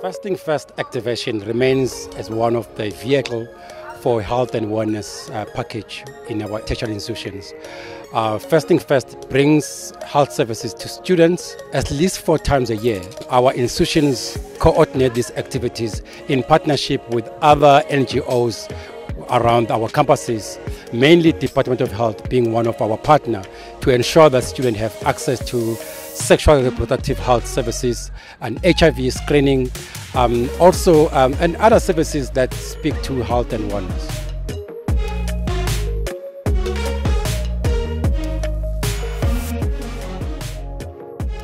First Thing First activation remains as one of the vehicle for health and wellness uh, package in our tertiary institutions. Uh, First Thing First brings health services to students at least four times a year. Our institutions coordinate these activities in partnership with other NGOs around our campuses, mainly Department of Health being one of our partner, to ensure that students have access to sexual reproductive health services and HIV screening, um, also um, and other services that speak to health and wellness.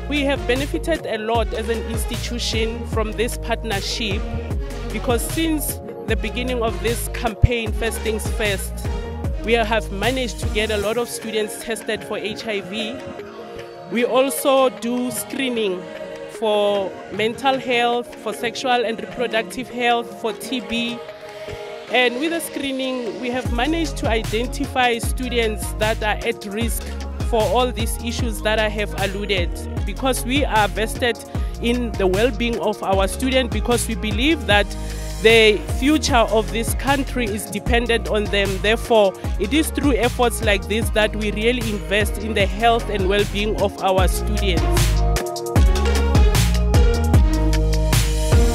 We have benefited a lot as an institution from this partnership because since the beginning of this campaign, First Things First, we have managed to get a lot of students tested for HIV. We also do screening for mental health, for sexual and reproductive health, for TB. And with the screening, we have managed to identify students that are at risk for all these issues that I have alluded because we are vested in the well-being of our students because we believe that the future of this country is dependent on them. Therefore, it is through efforts like this that we really invest in the health and well-being of our students.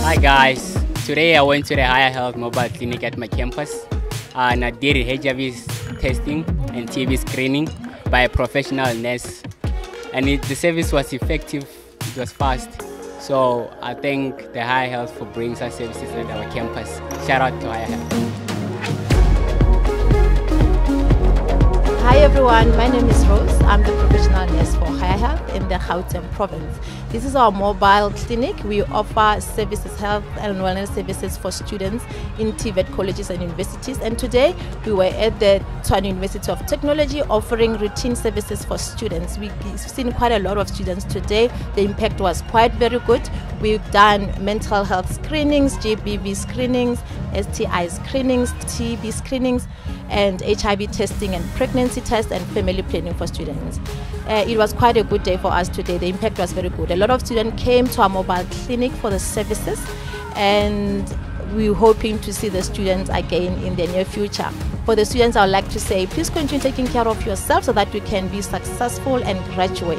Hi guys, today I went to the Higher Health Mobile Clinic at my campus uh, and I did HIV testing and TB screening by a professional nurse and it, the service was effective, it was fast. So I thank the Higher Health for bringing such services at our campus. Shout out to Higher Health. Hi everyone, my name is Rose. I'm the professional nurse for Higher Health in the Gauteng province. This is our mobile clinic. We offer services, health and wellness services for students in TVET colleges and universities. And today we were at the Tshwane University of Technology offering routine services for students. We've seen quite a lot of students today. The impact was quite very good. We've done mental health screenings, GBV screenings, STI screenings, TB screenings, and HIV testing and pregnancy tests and family planning for students. Uh, it was quite a good day for us today. The impact was very good. A lot of students came to our mobile clinic for the services and we're hoping to see the students again in the near future. For the students, I would like to say, please continue taking care of yourself so that you can be successful and graduate.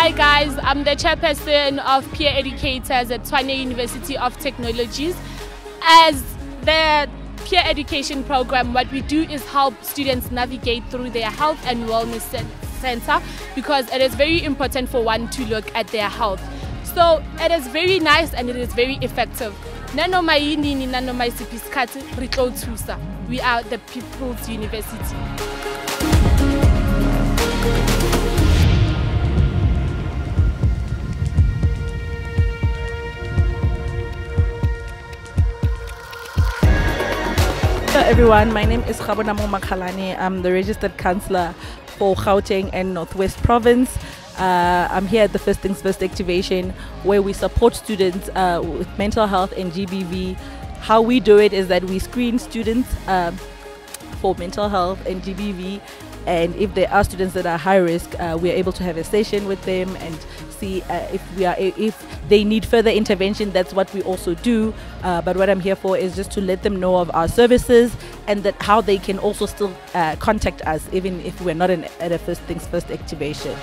Hi guys, I'm the chairperson of peer educators at Tshwane University of Technologies. As the peer education program, what we do is help students navigate through their health and wellness center because it is very important for one to look at their health. So it is very nice and it is very effective. Nanoma yini nanoma isiphi isikhathi re tlo thusa. We are the People's University. Everyone, my name is Khabonamo Makhalani. I'm the registered counsellor for Gauteng and Northwest Province. Uh, I'm here at the First Things First activation where we support students uh, with mental health and GBV. How we do it is that we screen students uh, for mental health and GBV and if there are students that are high risk, uh, we are able to have a session with them and see uh, if we are if they need further intervention. That's what we also do. Uh, but what I'm here for is just to let them know of our services and that how they can also still uh, contact us even if we're not in, at a first things first activation.